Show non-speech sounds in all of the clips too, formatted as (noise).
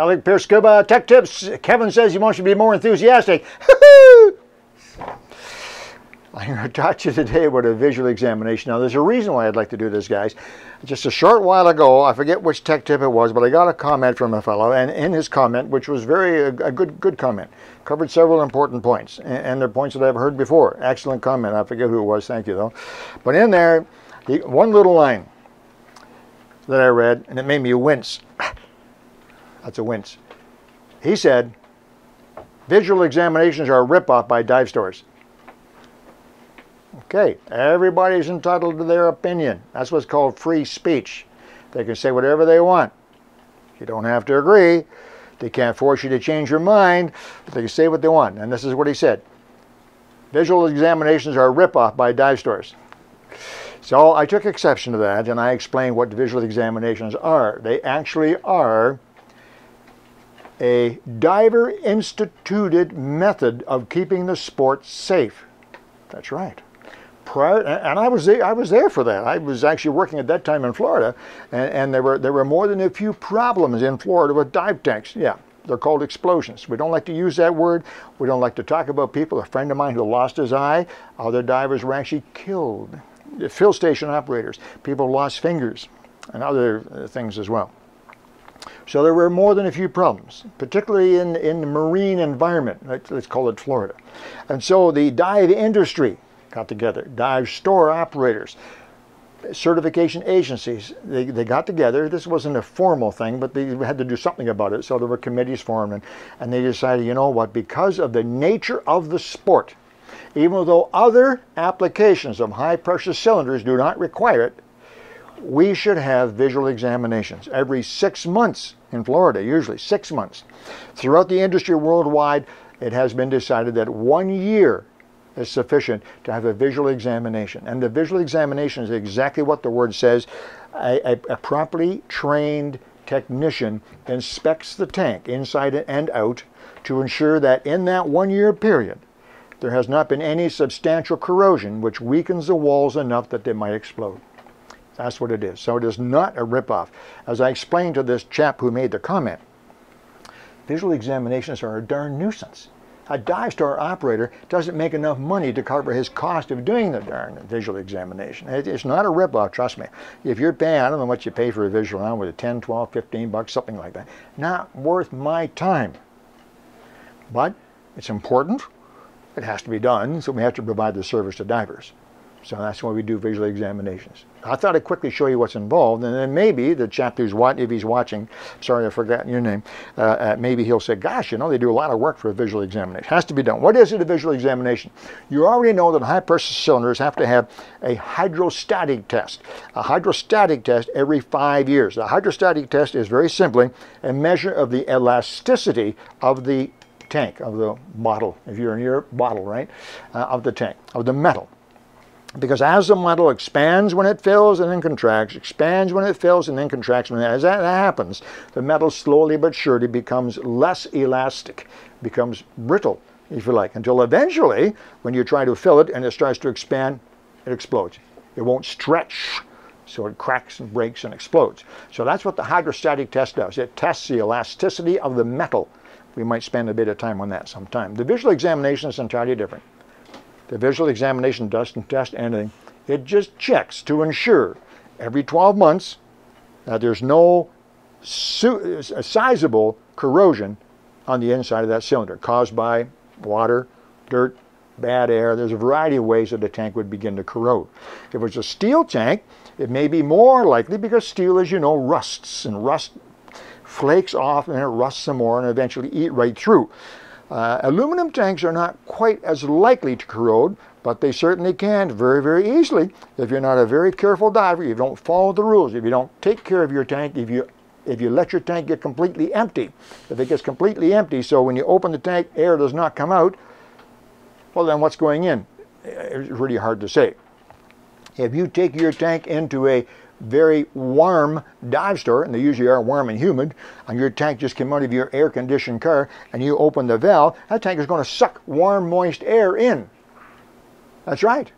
Alec Peirce Scuba Tech Tips. Kevin says he wants you to be more enthusiastic. I'm going to talk to you today about a visual examination. Now, there's a reason why I'd like to do this, guys. Just a short while ago, I forget which tech tip it was, but I got a comment from a fellow, and in his comment, which was very a, a good good comment, covered several important points, and, and they're points that I've heard before. Excellent comment. I forget who it was. Thank you, though. But in there, he, one little line that I read, and it made me wince. (laughs) That's a wince. He said, visual examinations are a ripoff by dive stores. Okay, everybody's entitled to their opinion. That's what's called free speech. They can say whatever they want. You don't have to agree. They can't force you to change your mind, but they can say what they want. And this is what he said. Visual examinations are a ripoff by dive stores. So I took exception to that and I explained what visual examinations are. They actually are a diver instituted method of keeping the sport safe. That's right prior, and I was there, I was there for that. I was actually working at that time in Florida, and, and there were there were more than a few problems in Florida with dive tanks. Yeah, they're called explosions. We don't like to use that word. We don't like to talk about people. A friend of mine who lost his eye, other divers were actually killed. Fill station operators, people lost fingers, and other uh, things as well. So there were more than a few problems, particularly in, in the marine environment, let's call it Florida. And so the dive industry got together. Dive store operators, certification agencies, they, they got together. This wasn't a formal thing, but they had to do something about it. So there were committees formed, and, and they decided, you know what, because of the nature of the sport, even though other applications of high pressure cylinders do not require it, we should have visual examinations every six months in Florida, usually six months. Throughout the industry worldwide, it has been decided that one year is sufficient to have a visual examination. And the visual examination is exactly what the word says. A, a, a properly trained technician inspects the tank inside and out to ensure that in that one year period, there has not been any substantial corrosion which weakens the walls enough that they might explode. That's what it is. So it is not a ripoff. As I explained to this chap who made the comment, visual examinations are a darn nuisance a dive store operator doesn't make enough money to cover his cost of doing the darn visual examination. It's not a ripoff, trust me. If you're paying, I don't know what you pay for a visual now, with it 10, 12, 15 bucks, something like that. Not worth my time. But it's important. It has to be done, so we have to provide the service to divers. So that's why we do visual examinations. I thought I'd quickly show you what's involved, and then maybe the chap who's watching, if he's watching, sorry I've forgotten your name, uh, uh, maybe he'll say, gosh, you know, they do a lot of work for a visual examination. Has to be done. What is it, a visual examination? You already know that high pressure cylinders have to have a hydrostatic test. A hydrostatic test every five years. A hydrostatic test is very simply a measure of the elasticity of the tank, of the bottle, if you're in your bottle, right, uh, of the tank, of the metal. Because as the metal expands when it fills and then contracts, expands when it fills and then contracts, as that happens, the metal slowly but surely becomes less elastic, becomes brittle, if you like, until eventually, when you try to fill it and it starts to expand, it explodes. It won't stretch, so it cracks and breaks and explodes. So that's what the hydrostatic test does. It tests the elasticity of the metal. We might spend a bit of time on that sometime. The visual examination is entirely different. The visual examination doesn't test anything. It just checks to ensure every 12 months that there's no sizable corrosion on the inside of that cylinder caused by water, dirt, bad air. There's a variety of ways that the tank would begin to corrode. If it's a steel tank, it may be more likely because steel, as you know, rusts and rust flakes off and it rusts some more and eventually eat right through. Uh, aluminum tanks are not quite as likely to corrode, but they certainly can very, very easily if you're not a very careful diver, if you don't follow the rules, if you don't take care of your tank, if you if you let your tank get completely empty, if it gets completely empty, so when you open the tank, air does not come out, well then what's going in? It's really hard to say. If you take your tank into a very warm dive store, and they usually are warm and humid, and your tank just came out of your air-conditioned car, and you open the valve, that tank is going to suck warm, moist air in. That's right.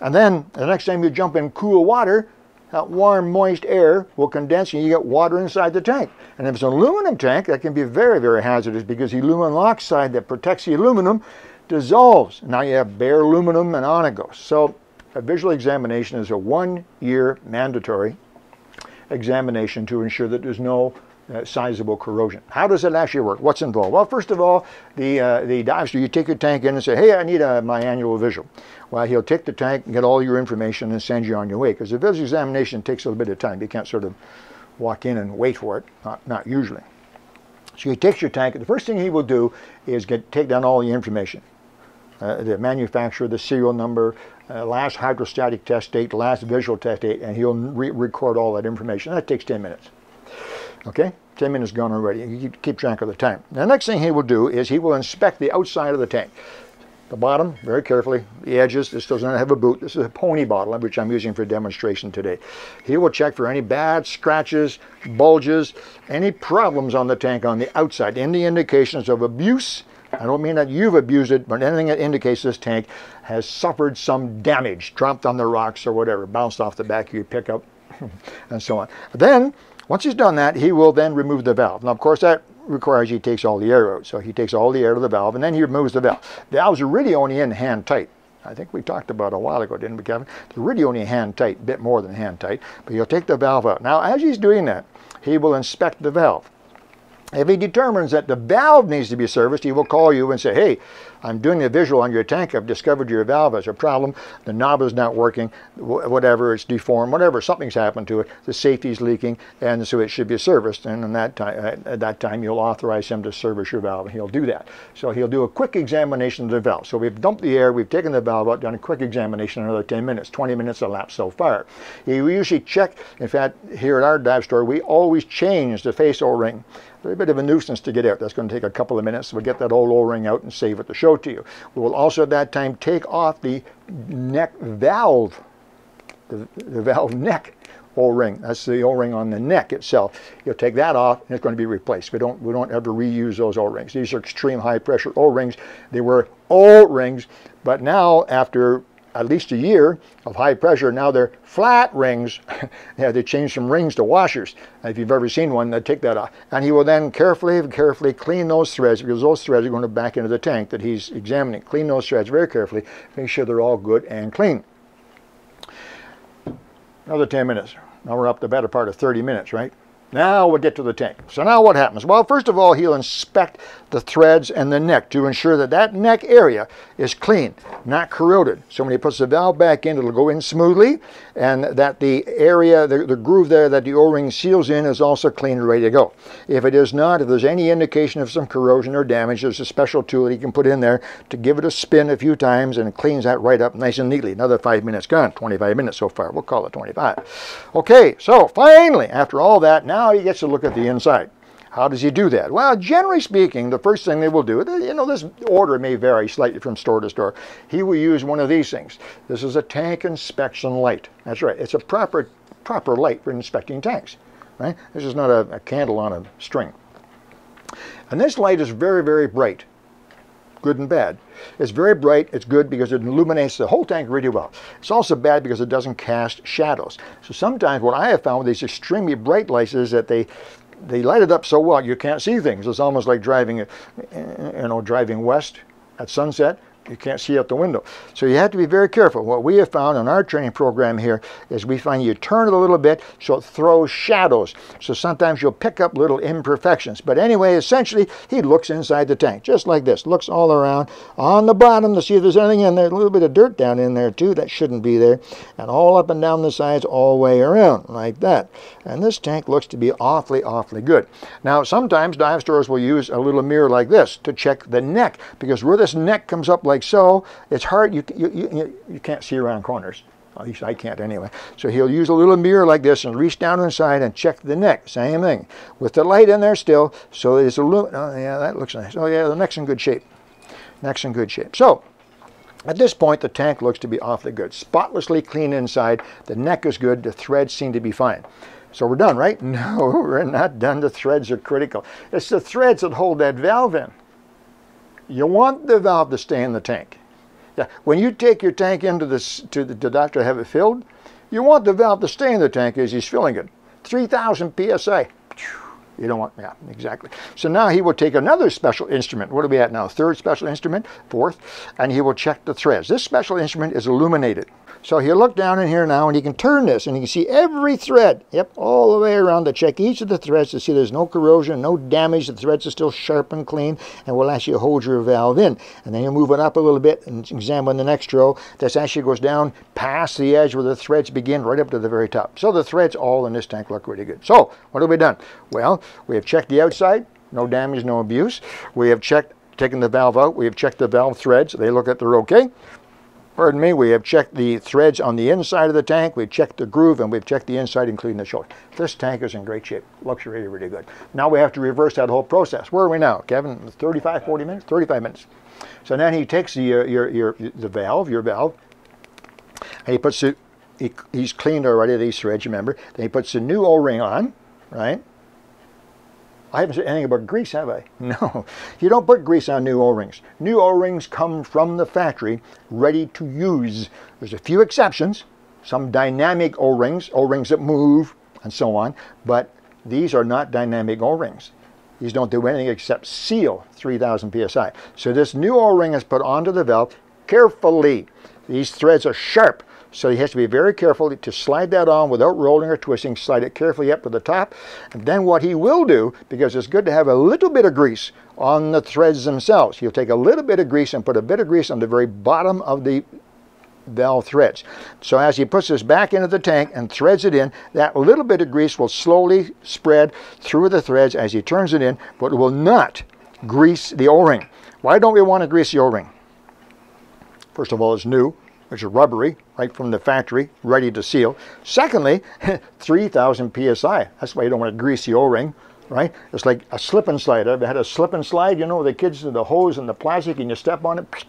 And then the next time you jump in cool water, that warm, moist air will condense and you get water inside the tank. And if it's an aluminum tank, that can be very, very hazardous because the aluminum oxide that protects the aluminum dissolves. Now you have bare aluminum and on it goes. So a visual examination is a one-year mandatory examination to ensure that there's no uh, sizable corrosion. How does it actually work? What's involved? Well, first of all, the uh, the dive you take your tank in and say, hey, I need a, my annual visual. Well, he'll take the tank and get all your information and send you on your way because the visual examination takes a little bit of time. You can't sort of walk in and wait for it, not, not usually. So he takes your tank, the first thing he will do is get take down all the information. Uh, the manufacturer, the serial number, uh, last hydrostatic test date, last visual test date, and he'll re record all that information. That takes 10 minutes. Okay, 10 minutes gone already. You keep track of the time. The next thing he will do is he will inspect the outside of the tank. The bottom, very carefully, the edges, this does not have a boot. This is a pony bottle, which I'm using for demonstration today. He will check for any bad scratches, bulges, any problems on the tank on the outside, any indications of abuse. I don't mean that you've abused it, but anything that indicates this tank has suffered some damage, dropped on the rocks or whatever, bounced off the back of your pickup, (laughs) and so on. Then once he's done that, he will then remove the valve. Now, of course, that requires he takes all the air out. So he takes all the air to the valve, and then he removes the valve. The Valves are really only in hand tight. I think we talked about a while ago, didn't we, Kevin? They're really only hand tight, a bit more than hand tight, but he'll take the valve out. Now, as he's doing that, he will inspect the valve. If he determines that the valve needs to be serviced, he will call you and say, hey, I'm doing a visual on your tank. I've discovered your valve has a problem. The knob is not working, whatever, it's deformed, whatever, something's happened to it. The safety's leaking, and so it should be serviced. And that time, uh, at that time, you'll authorize him to service your valve, and he'll do that. So he'll do a quick examination of the valve. So we've dumped the air, we've taken the valve out, done a quick examination, another 10 minutes. 20 minutes elapsed so far. We usually check, in fact, here at our dive store, we always change the face O-ring a bit of a nuisance to get out. That's going to take a couple of minutes. We'll get that old O-ring out and save it to show to you. We will also at that time take off the neck valve, the, the valve neck O-ring. That's the O-ring on the neck itself. You'll take that off and it's going to be replaced. We don't, we don't ever reuse those O-rings. These are extreme high pressure O-rings. They were O-rings, but now after at least a year of high pressure. Now they're flat rings. (laughs) yeah, they changed some rings to washers. If you've ever seen one, they take that off. And he will then carefully, carefully clean those threads because those threads are going to back into the tank that he's examining. Clean those threads very carefully. Make sure they're all good and clean. Another 10 minutes. Now we're up the better part of 30 minutes, right? Now we'll get to the tank. So now what happens? Well, first of all, he'll inspect the threads and the neck to ensure that that neck area is clean, not corroded. So when he puts the valve back in, it'll go in smoothly, and that the area, the, the groove there that the O-ring seals in is also clean and ready to go. If it is not, if there's any indication of some corrosion or damage, there's a special tool that he can put in there to give it a spin a few times and cleans that right up nice and neatly. Another five minutes gone, 25 minutes so far. We'll call it 25. Okay, so finally, after all that, now now he gets to look at the inside. How does he do that? Well, generally speaking, the first thing they will do, you know, this order may vary slightly from store to store. He will use one of these things. This is a tank inspection light. That's right. It's a proper, proper light for inspecting tanks. Right? This is not a, a candle on a string. And this light is very, very bright good and bad. It's very bright, it's good because it illuminates the whole tank really well. It's also bad because it doesn't cast shadows. So sometimes what I have found with these extremely bright lights is that they they light it up so well you can't see things. It's almost like driving, you know, driving west at sunset you can't see out the window. So you have to be very careful. What we have found in our training program here is we find you turn it a little bit so it throws shadows. So sometimes you'll pick up little imperfections. But anyway, essentially, he looks inside the tank, just like this. Looks all around on the bottom to see if there's anything in there. A little bit of dirt down in there too that shouldn't be there. And all up and down the sides, all the way around, like that. And this tank looks to be awfully, awfully good. Now, sometimes dive stores will use a little mirror like this to check the neck, because where this neck comes up like like so. It's hard, you, you, you, you can't see around corners. At least I can't anyway. So he'll use a little mirror like this and reach down inside and check the neck. Same thing. With the light in there still, so it's a little, oh yeah, that looks nice. Oh yeah, the neck's in good shape. Neck's in good shape. So, at this point, the tank looks to be awfully good. Spotlessly clean inside. The neck is good. The threads seem to be fine. So we're done, right? (laughs) No, we're not done. The threads are critical. It's the threads that hold that valve in. You want the valve to stay in the tank. When you take your tank into this to the, the doctor to have it filled, you want the valve to stay in the tank as he's filling it. 3,000 psi. You don't want, yeah, exactly. So now he will take another special instrument. What are we at now? Third special instrument, fourth, and he will check the threads. This special instrument is illuminated. So he'll look down in here now and he can turn this and he can see every thread, yep, all the way around to check each of the threads to see there's no corrosion, no damage, the threads are still sharp and clean and will actually hold your valve in. And then you move it up a little bit and examine the next row. This actually goes down past the edge where the threads begin right up to the very top. So the threads all in this tank look really good. So what have we done? Well, we have checked the outside, no damage, no abuse. We have checked, taken the valve out, we have checked the valve threads, they look like they're okay pardon me, we have checked the threads on the inside of the tank, we've checked the groove, and we've checked the inside, including the shoulder. This tank is in great shape. Looks really, really good. Now we have to reverse that whole process. Where are we now, Kevin? 35, 40 minutes? 35 minutes. So then he takes the, uh, your, your, the valve, your valve, and he puts it, he, he's cleaned already these threads, remember. Then he puts the new O-ring on, right? I haven't said anything about grease, have I? (laughs) No. You don't put grease on new O-rings. New O-rings come from the factory ready to use. There's a few exceptions, some dynamic O-rings, O-rings that move and so on, but these are not dynamic O-rings. These don't do anything except seal 3000 psi. So this new O-ring is put onto the valve carefully. These threads are sharp. So he has to be very careful to slide that on without rolling or twisting, slide it carefully up to the top. And then what he will do, because it's good to have a little bit of grease on the threads themselves, he'll take a little bit of grease and put a bit of grease on the very bottom of the valve threads. So as he puts this back into the tank and threads it in, that little bit of grease will slowly spread through the threads as he turns it in, but it will not grease the O-ring. Why don't we want to grease the O-ring? First of all, it's new which is rubbery, right from the factory, ready to seal. Secondly, (laughs) 3,000 psi. That's why you don't want to grease the O-ring, right? It's like a slip and slide. I've had a slip and slide, you know, the kids, the hose and the plastic, and you step on it,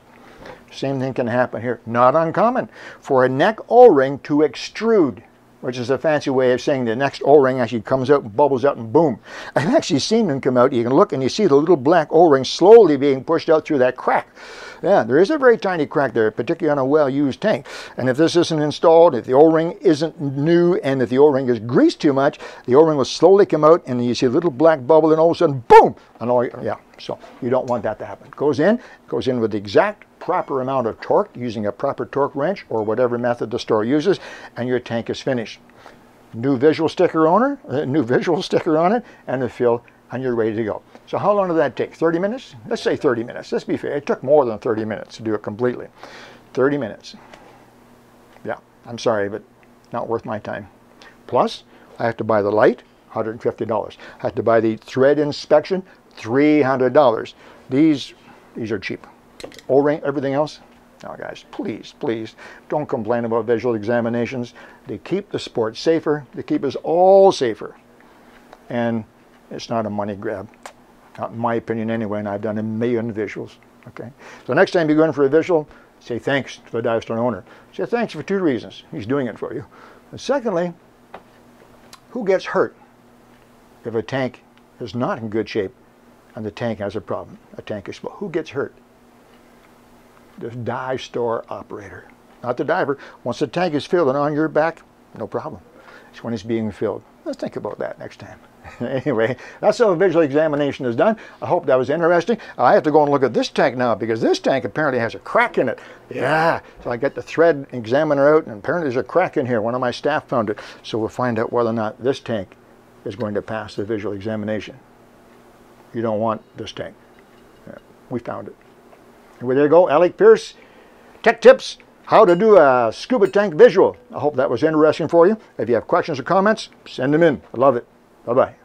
same thing can happen here. Not uncommon for a neck O-ring to extrude which is a fancy way of saying the next O-ring actually comes out and bubbles out and boom. I've actually seen them come out. You can look and you see the little black O-ring slowly being pushed out through that crack. Yeah, there is a very tiny crack there, particularly on a well-used tank. And if this isn't installed, if the O-ring isn't new, and if the O-ring is greased too much, the O-ring will slowly come out, and you see a little black bubble, and all of a sudden, boom! And all, yeah, so you don't want that to happen. It goes in, goes in with the exact proper amount of torque using a proper torque wrench or whatever method the store uses, and your tank is finished. New visual sticker owner, uh, new (laughs) visual sticker on it, and the fill, and you're ready to go. So how long did that take? 30 minutes? Let's say 30 minutes. Let's be fair. It took more than 30 minutes to do it completely. 30 minutes. Yeah, I'm sorry, but not worth my time. Plus, I have to buy the light, $150. I have to buy the thread inspection, $300. These, these are cheap. O-ring, everything else. Now guys, please, please, don't complain about visual examinations. They keep the sport safer. They keep us all safer. And it's not a money grab. Not in my opinion anyway, and I've done a million visuals. Okay. So next time you go in for a visual, say thanks to the dive stone owner. Say thanks for two reasons. He's doing it for you. And secondly, who gets hurt if a tank is not in good shape and the tank has a problem? A tank is Who gets hurt? The dive store operator, not the diver. Once the tank is filled and on your back, no problem. It's when it's being filled. Let's think about that next time. (laughs) anyway, that's how a visual examination is done. I hope that was interesting. I have to go and look at this tank now because this tank apparently has a crack in it. Yeah, so I get the thread examiner out and apparently there's a crack in here. One of my staff found it. So we'll find out whether or not this tank is going to pass the visual examination. You don't want this tank. Yeah, we found it. Well, there you go, Alec Peirce, Tech Tips, how to do a scuba tank visual. I hope that was interesting for you. If you have questions or comments, send them in. I love it. Bye-bye.